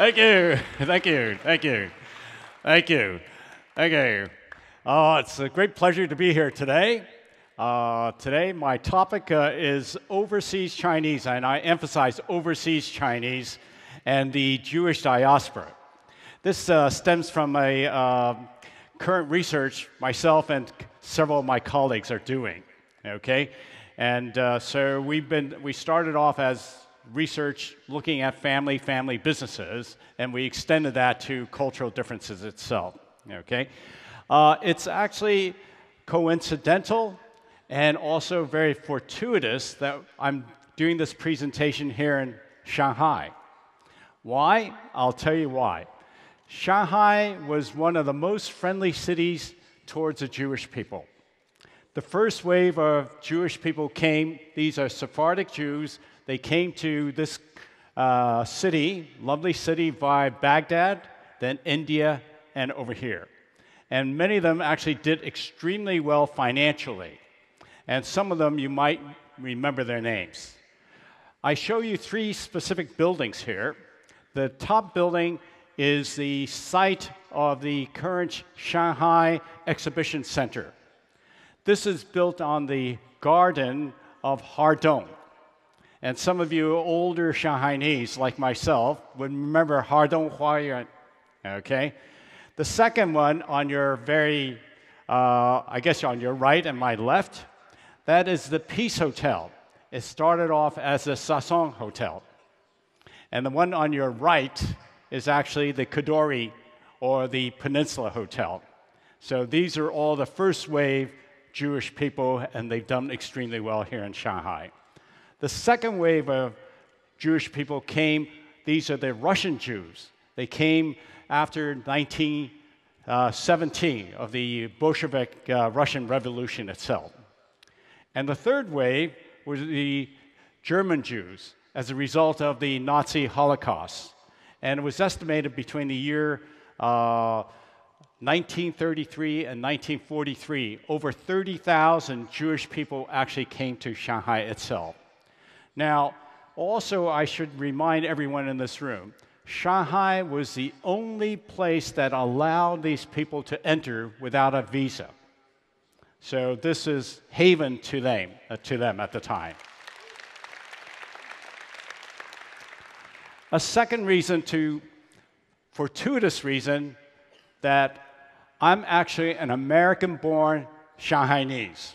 Thank you. Thank you. Thank you. Thank you. Thank you. Uh, it's a great pleasure to be here today. Uh, today, my topic uh, is overseas Chinese, and I emphasize overseas Chinese and the Jewish diaspora. This uh, stems from a uh, current research myself and several of my colleagues are doing. Okay, and uh, so we've been we started off as research looking at family family businesses, and we extended that to cultural differences itself. Okay, uh, it's actually coincidental and also very fortuitous that I'm doing this presentation here in Shanghai. Why? I'll tell you why. Shanghai was one of the most friendly cities towards the Jewish people. The first wave of Jewish people came, these are Sephardic Jews, they came to this uh, city, lovely city, via Baghdad, then India, and over here. And many of them actually did extremely well financially and some of them you might remember their names. I show you three specific buildings here. The top building is the site of the current Shanghai Exhibition Center. This is built on the garden of Hardong. And some of you older Shanghainese, like myself, would remember Hardong Huayuan. Okay? The second one on your very, uh, I guess on your right and my left, that is the Peace Hotel. It started off as a Sassoon Hotel. And the one on your right is actually the Kadoorie or the Peninsula Hotel. So these are all the first wave Jewish people, and they've done extremely well here in Shanghai. The second wave of Jewish people came, these are the Russian Jews. They came after 1917 of the Bolshevik uh, Russian Revolution itself. And the third wave was the German Jews as a result of the Nazi Holocaust. And it was estimated between the year uh, 1933 and 1943, over 30,000 Jewish people actually came to Shanghai itself. Now, also, I should remind everyone in this room Shanghai was the only place that allowed these people to enter without a visa. So this is haven to them, uh, to them at the time. A second reason to, fortuitous reason, that I'm actually an American born Shanghainese.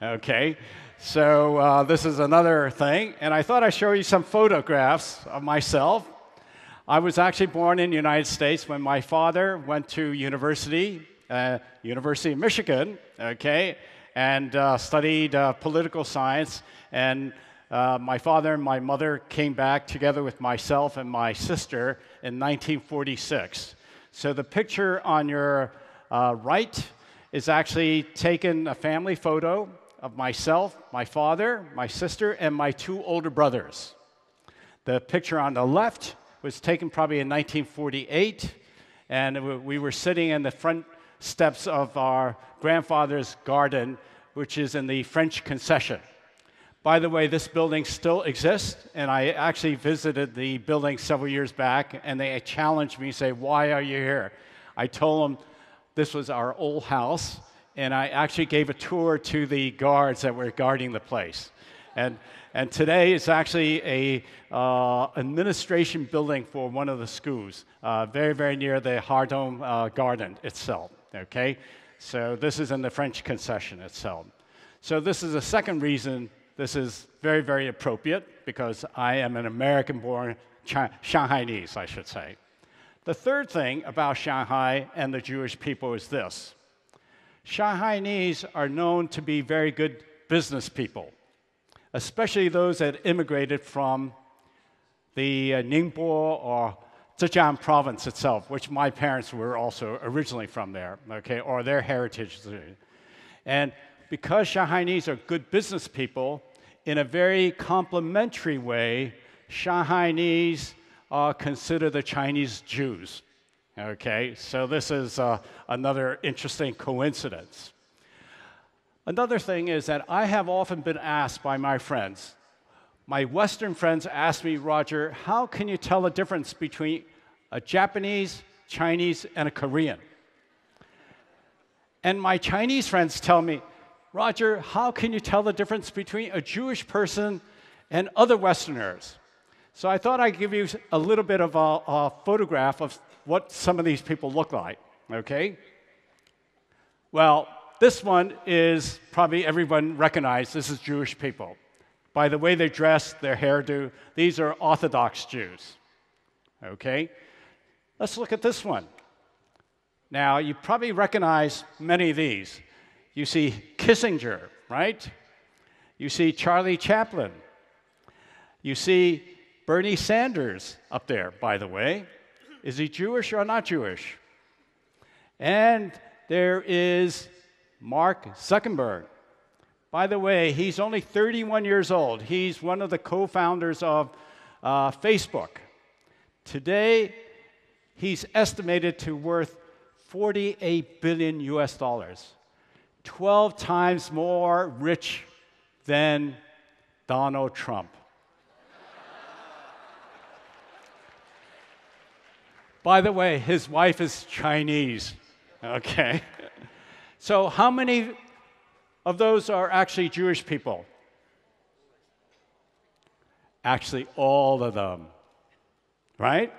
Okay? So uh, this is another thing. And I thought I'd show you some photographs of myself. I was actually born in the United States when my father went to university uh, University of Michigan, okay, and uh, studied uh, political science. And uh, my father and my mother came back together with myself and my sister in 1946. So the picture on your uh, right is actually taken a family photo of myself, my father, my sister, and my two older brothers. The picture on the left was taken probably in 1948, and we were sitting in the front steps of our grandfather's garden, which is in the French concession. By the way, this building still exists, and I actually visited the building several years back, and they challenged me, say, "Why are you here?" I told them this was our old house, and I actually gave a tour to the guards that were guarding the place. And, and today it's actually a uh, administration building for one of the schools, uh, very, very near the Hardong uh, Garden itself okay? So this is in the French concession itself. So this is the second reason this is very, very appropriate because I am an American-born Shanghainese, I should say. The third thing about Shanghai and the Jewish people is this. Shanghainese are known to be very good business people, especially those that immigrated from the uh, Ningbo or Zhejiang province itself, which my parents were also originally from there, okay, or their heritage. And because Shanghainese are good business people, in a very complimentary way, Shanghainese uh, consider the Chinese Jews. Okay, so this is uh, another interesting coincidence. Another thing is that I have often been asked by my friends, my Western friends ask me, Roger, how can you tell the difference between a Japanese, Chinese, and a Korean. And my Chinese friends tell me, Roger, how can you tell the difference between a Jewish person and other Westerners? So I thought I'd give you a little bit of a, a photograph of what some of these people look like, okay? Well, this one is probably everyone recognized this is Jewish people. By the way they dress, their hairdo, these are Orthodox Jews. Okay? Let's look at this one. Now, you probably recognize many of these. You see Kissinger, right? You see Charlie Chaplin. You see Bernie Sanders up there, by the way. Is he Jewish or not Jewish? And there is Mark Zuckerberg. By the way, he's only 31 years old. He's one of the co founders of uh, Facebook. Today, he's estimated to worth 48 billion US dollars, 12 times more rich than Donald Trump. By the way, his wife is Chinese. Okay. So, how many of those are actually Jewish people? Actually, all of them. Right?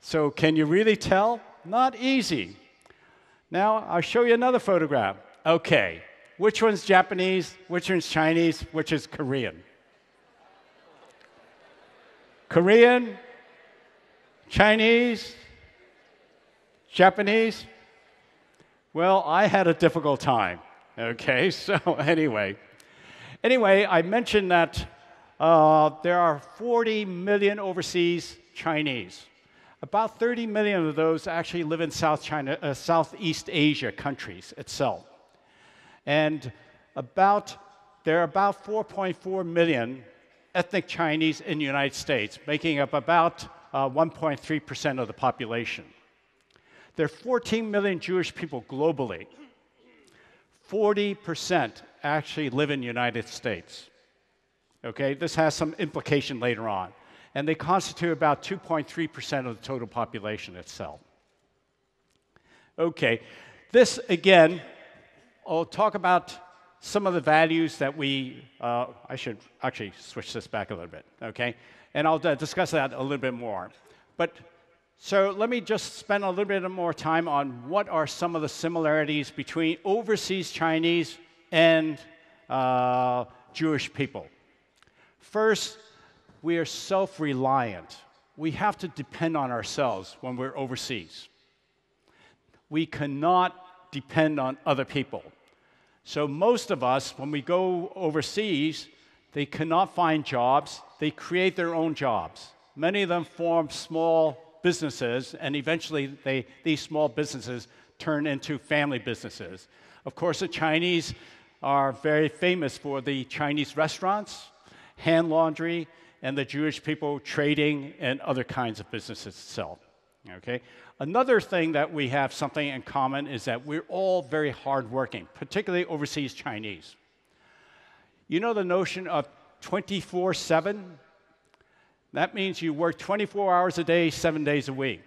So, can you really tell? Not easy. Now, I'll show you another photograph. Okay, which one's Japanese, which one's Chinese, which is Korean? Korean, Chinese, Japanese? Well, I had a difficult time. Okay, so anyway. Anyway, I mentioned that uh, there are 40 million overseas Chinese. About 30 million of those actually live in South China, uh, Southeast Asia countries itself. And about, there are about 4.4 million ethnic Chinese in the United States, making up about 1.3% uh, of the population. There are 14 million Jewish people globally. 40% actually live in the United States. Okay, this has some implication later on. And they constitute about 2.3% of the total population itself. Okay, this again, I'll talk about some of the values that we, uh, I should actually switch this back a little bit, okay? And I'll uh, discuss that a little bit more. But so let me just spend a little bit more time on what are some of the similarities between overseas Chinese and uh, Jewish people. First, we are self reliant. We have to depend on ourselves when we're overseas. We cannot depend on other people. So, most of us, when we go overseas, they cannot find jobs, they create their own jobs. Many of them form small businesses, and eventually they, these small businesses turn into family businesses. Of course, the Chinese are very famous for the Chinese restaurants, hand laundry, and the Jewish people trading and other kinds of businesses itself. Okay? Another thing that we have something in common is that we're all very hardworking, particularly overseas Chinese. You know the notion of 24 7? That means you work 24 hours a day, seven days a week.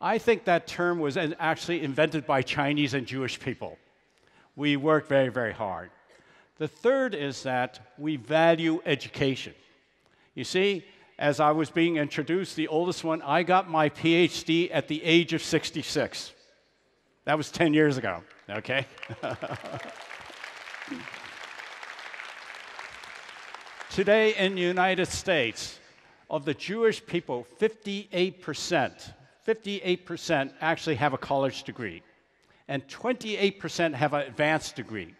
I think that term was actually invented by Chinese and Jewish people. We work very, very hard. The third is that we value education. You see, as I was being introduced, the oldest one, I got my PhD at the age of 66. That was 10 years ago, okay? Today in the United States, of the Jewish people, 58%, 58% actually have a college degree, and 28% have an advanced degree.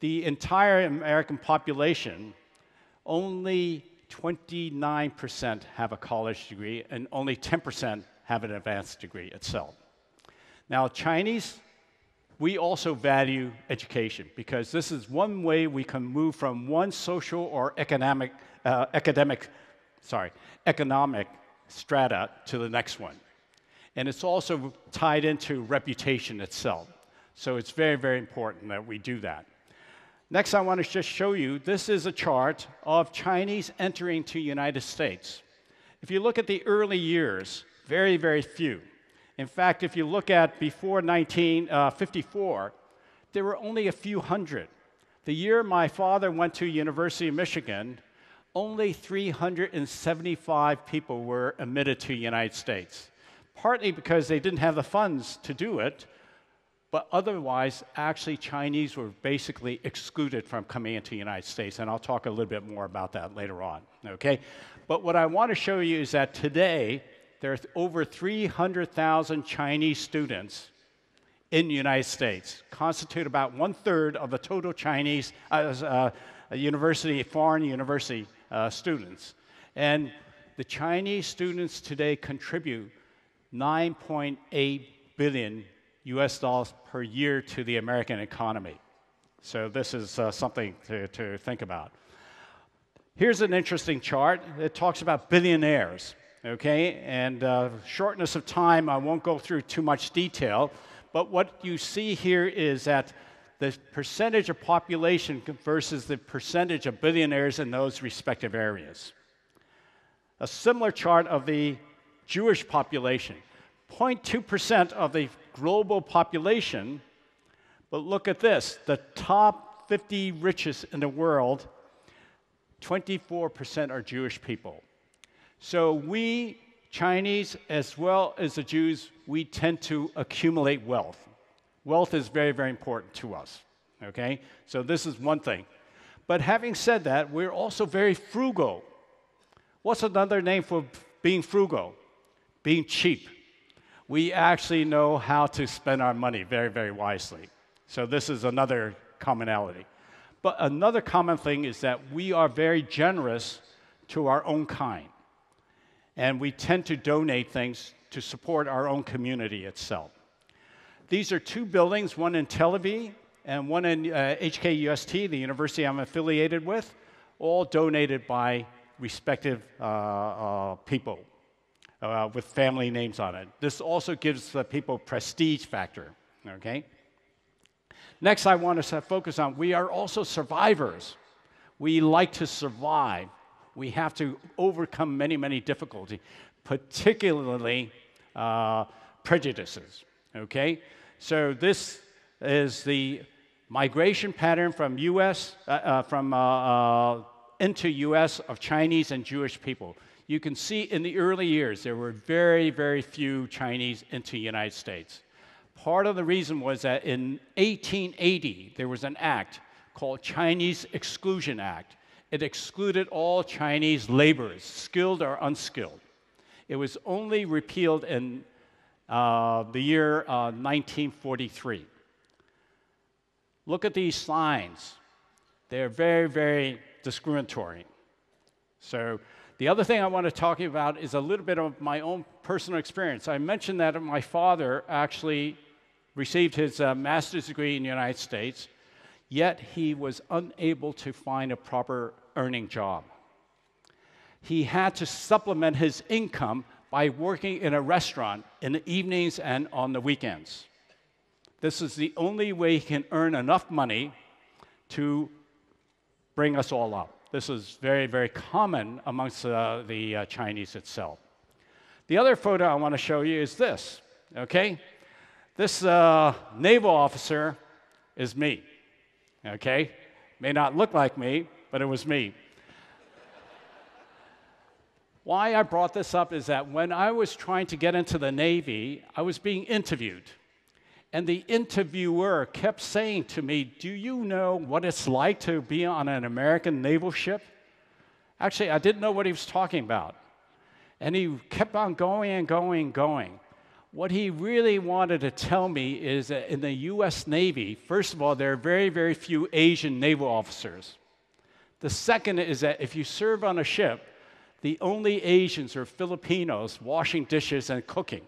The entire American population, only 29% have a college degree, and only 10% have an advanced degree itself. Now, Chinese, we also value education because this is one way we can move from one social or economic, uh, academic sorry, economic strata to the next one. And it's also tied into reputation itself. So it's very, very important that we do that. Next, I want to just show you this is a chart of Chinese entering to United States. If you look at the early years, very, very few. In fact, if you look at before 1954, uh, there were only a few hundred. The year my father went to University of Michigan, only 375 people were admitted to the United States, partly because they didn't have the funds to do it, but otherwise, actually, Chinese were basically excluded from coming into the United States, and I'll talk a little bit more about that later on, okay? But what I want to show you is that today, there are over 300,000 Chinese students in the United States, constitute about one third of the total Chinese uh, uh, university, foreign university uh, students. And the Chinese students today contribute 9.8 billion US dollars per year to the American economy. So this is uh, something to, to think about. Here's an interesting chart. It talks about billionaires, okay? And uh, shortness of time, I won't go through too much detail, but what you see here is that the percentage of population versus the percentage of billionaires in those respective areas. A similar chart of the Jewish population 0.2% of the global population, but look at this the top 50 richest in the world, 24% are Jewish people. So we, Chinese, as well as the Jews, we tend to accumulate wealth. Wealth is very, very important to us. Okay? So this is one thing. But having said that, we're also very frugal. What's another name for being frugal? Being cheap. We actually know how to spend our money very, very wisely. So this is another commonality. But another common thing is that we are very generous to our own kind. And we tend to donate things to support our own community itself. These are two buildings, one in Tel Aviv and one in uh, HKUST, the university I'm affiliated with, all donated by respective uh, uh, people uh, with family names on it. This also gives the people prestige factor, okay? Next, I want to focus on we are also survivors. We like to survive. We have to overcome many, many difficulties, particularly uh, prejudices, okay? So this is the migration pattern from U.S. Uh, uh, from uh, uh into U.S. of Chinese and Jewish people. You can see in the early years there were very, very few Chinese into the United States. Part of the reason was that in 1880 there was an act called Chinese Exclusion Act. It excluded all Chinese laborers, skilled or unskilled. It was only repealed in uh, the year uh, 1943. Look at these signs. They're very, very discriminatory. So, the other thing I want to talk about is a little bit of my own personal experience. I mentioned that my father actually received his uh, master's degree in the United States, yet he was unable to find a proper earning job. He had to supplement his income by working in a restaurant in the evenings and on the weekends. This is the only way he can earn enough money to bring us all up. This is very, very common amongst uh, the uh, Chinese itself. The other photo I want to show you is this, okay? This uh, naval officer is me, okay? May not look like me, but it was me. Why I brought this up is that when I was trying to get into the Navy, I was being interviewed. And the interviewer kept saying to me, Do you know what it's like to be on an American naval ship? Actually, I didn't know what he was talking about. And he kept on going and going and going. What he really wanted to tell me is that in the US Navy, first of all, there are very, very few Asian naval officers. The second is that if you serve on a ship, the only Asians are Filipinos washing dishes and cooking.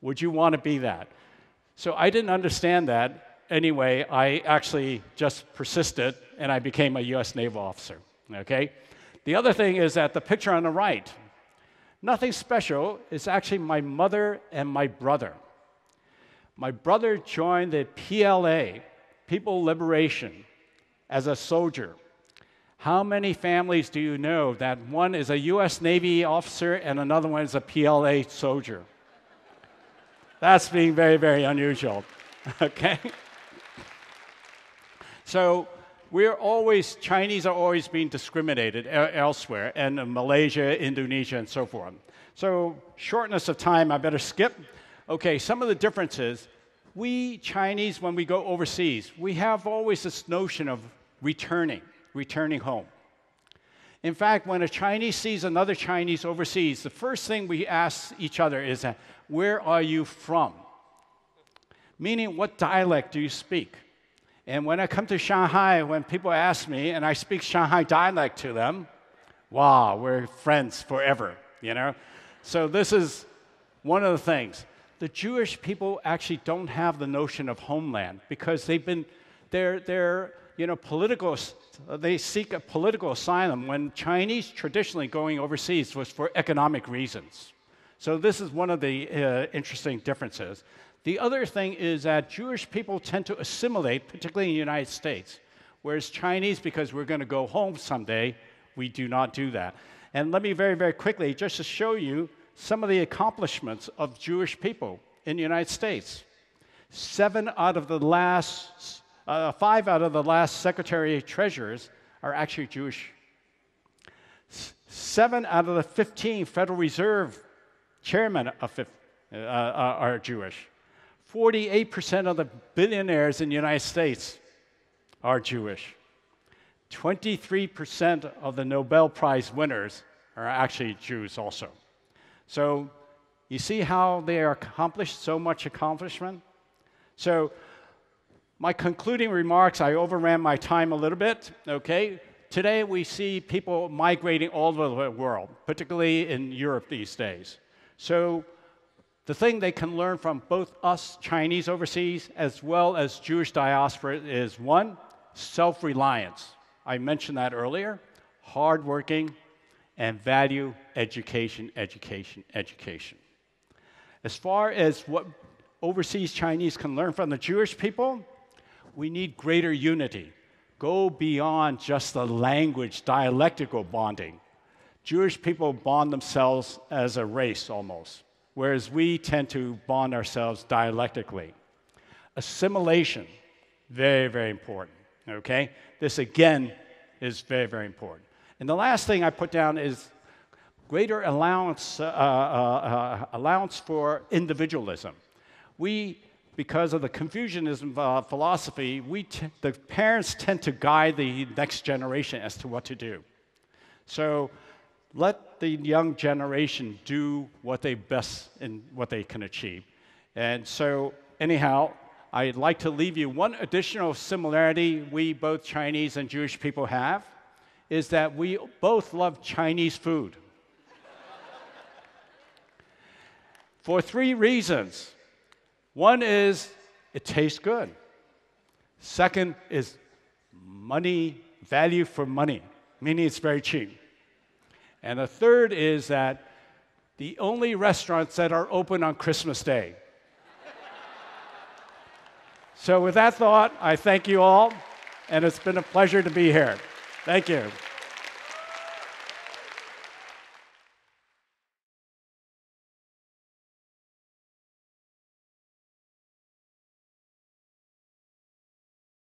Would you want to be that? So I didn't understand that. Anyway, I actually just persisted and I became a US naval officer. Okay? The other thing is that the picture on the right, nothing special, it's actually my mother and my brother. My brother joined the PLA, People Liberation, as a soldier. How many families do you know that one is a US Navy officer and another one is a PLA soldier? That's being very, very unusual. okay? So we're always, Chinese are always being discriminated elsewhere, and Malaysia, Indonesia, and so forth. So, shortness of time, I better skip. Okay, some of the differences. We Chinese, when we go overseas, we have always this notion of returning, returning home. In fact, when a Chinese sees another Chinese overseas, the first thing we ask each other is, Where are you from? Meaning, what dialect do you speak? And when I come to Shanghai, when people ask me and I speak Shanghai dialect to them, wow, we're friends forever, you know? So this is one of the things. The Jewish people actually don't have the notion of homeland because they've been, they're, they're you know, political, they seek a political asylum when Chinese traditionally going overseas was for economic reasons. So this is one of the uh, interesting differences. The other thing is that Jewish people tend to assimilate, particularly in the United States, whereas Chinese, because we're going to go home someday, we do not do that. And let me very, very quickly, just to show you some of the accomplishments of Jewish people in the United States. Seven out of the last, uh, five out of the last secretary treasurers are actually Jewish. Seven out of the 15 Federal Reserve chairmen of, uh, uh, are Jewish. 48% of the billionaires in the United States are Jewish. 23% of the Nobel Prize winners are actually Jews also. So you see how they are accomplished so much accomplishment? So my concluding remarks, I overran my time a little bit, okay? Today we see people migrating all over the world, particularly in Europe these days. So the thing they can learn from both us Chinese overseas as well as Jewish diaspora is one, self reliance. I mentioned that earlier. Hardworking and value education, education, education. As far as what overseas Chinese can learn from the Jewish people, we need greater unity. Go beyond just the language, dialectical bonding. Jewish people bond themselves as a race almost whereas we tend to bond ourselves dialectically. Assimilation, very, very important. Okay? This again is very, very important. And the last thing I put down is greater allowance, uh, uh, uh, allowance for individualism. We, because of the Confucianism uh, philosophy, we the parents tend to guide the next generation as to what to do. So let the young generation do what they best and what they can achieve. And so, anyhow, I'd like to leave you one additional similarity we both Chinese and Jewish people have is that we both love Chinese food. For three reasons. One is it tastes good. Second is money, value for money, meaning it's very cheap. And the third is that the only restaurants that are open on Christmas Day. so, with that thought, I thank you all, and it's been a pleasure to be here. Thank you.